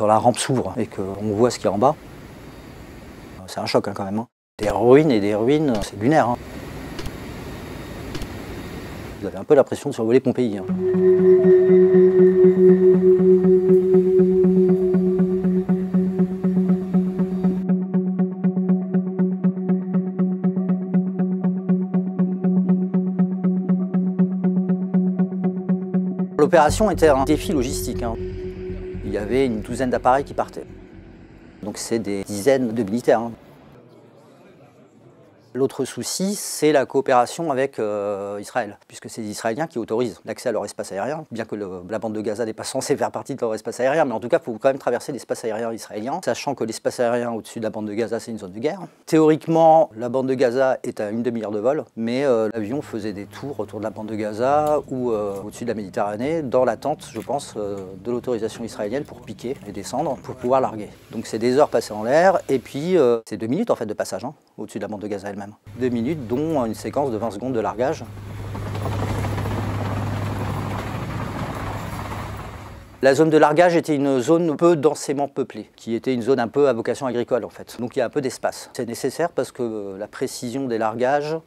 Quand la rampe s'ouvre et qu'on voit ce qu'il y a en bas, c'est un choc hein, quand même. Hein. Des ruines et des ruines, c'est lunaire. Hein. Vous avez un peu l'impression de survoler Pompéi. L'opération était un défi logistique. Il y avait une douzaine d'appareils qui partaient. Donc c'est des dizaines de militaires. Hein. L'autre souci, c'est la coopération avec euh, Israël, puisque c'est les Israéliens qui autorisent l'accès à leur espace aérien, bien que la bande de Gaza n'est pas censée faire partie de leur espace aérien, mais en tout cas, il faut quand même traverser l'espace aérien israélien, sachant que l'espace aérien au-dessus de la bande de Gaza, c'est une zone de guerre. Théoriquement, la bande de Gaza est à une demi-heure de vol, mais euh, l'avion faisait des tours autour de la bande de Gaza ou euh, au-dessus de la Méditerranée, dans l'attente, je pense, de l'autorisation israélienne pour piquer et descendre, pour pouvoir larguer. Donc c'est des heures passées en l'air, et puis c'est deux minutes en fait de passage hein, au-dessus de la bande de Gaza Deux minutes, dont une séquence de 20 secondes de largage. La zone de largage était une zone peu densément peuplée, qui était une zone un peu à vocation agricole en fait. Donc il y a un peu d'espace. C'est nécessaire parce que la précision des largages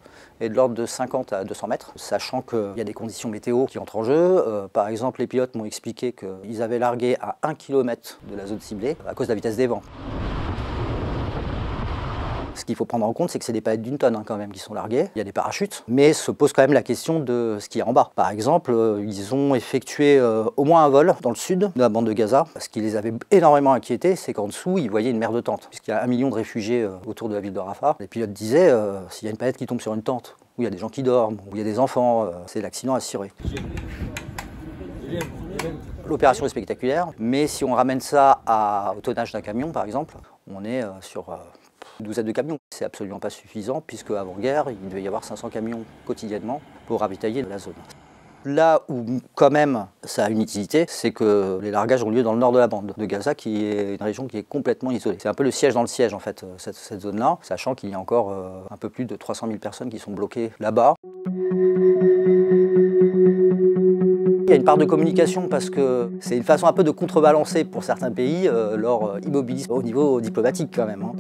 est de l'ordre de 50 à 200 mètres, sachant qu'il y a des conditions météo qui entrent en jeu. Euh, par exemple, les pilotes m'ont expliqué qu'ils avaient largué à 1 km de la zone ciblée à cause de la vitesse des vents. Ce qu'il faut prendre en compte, c'est que c'est des palettes d'une tonne hein, quand même qui sont larguées. Il y a des parachutes, mais se pose quand même la question de ce qui est en bas. Par exemple, euh, ils ont effectué euh, au moins un vol dans le sud de la bande de Gaza. Ce qui les avait énormément inquiétés, c'est qu'en dessous, ils voyaient une mer de tentes, puisqu'il y a un million de réfugiés euh, autour de la ville de Rafah. Les pilotes disaient, s'il y a une palette qui tombe sur une tente, où il y a des gens qui dorment, où il y a des enfants, c'est l'accident assuré. L'opération est spectaculaire, mais si on ramène ça au tonnage d'un camion, par exemple, on est sur une de camions. C'est absolument pas suffisant puisque avant-guerre, il devait y avoir 500 camions quotidiennement pour ravitailler la zone. Là où quand même ça a une utilité, c'est que les largages ont lieu dans le nord de la bande de Gaza, qui est une région qui est complètement isolée. C'est un peu le siège dans le siège en fait, cette, cette zone-là, sachant qu'il y a encore euh, un peu plus de 300 000 personnes qui sont bloquées là-bas. Il y a une part de communication parce que c'est une façon un peu de contrebalancer pour certains pays euh, leur immobilisme au niveau diplomatique quand même. Hein.